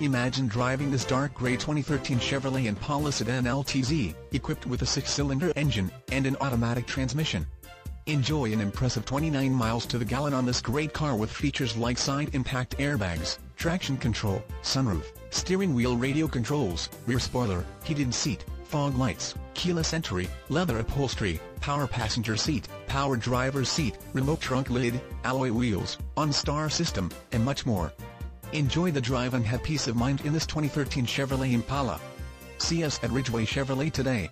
Imagine driving this dark gray 2013 Chevrolet Impala sedan LTZ, equipped with a six-cylinder engine, and an automatic transmission. Enjoy an impressive 29 miles to the gallon on this great car with features like side impact airbags, traction control, sunroof, steering wheel radio controls, rear spoiler, heated seat, fog lights, keyless entry, leather upholstery, power passenger seat, power driver's seat, remote trunk lid, alloy wheels, OnStar system, and much more. Enjoy the drive and have peace of mind in this 2013 Chevrolet Impala. See us at Ridgeway Chevrolet today.